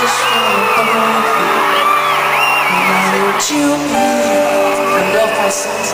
just wanna come you. And I want you to enough myself.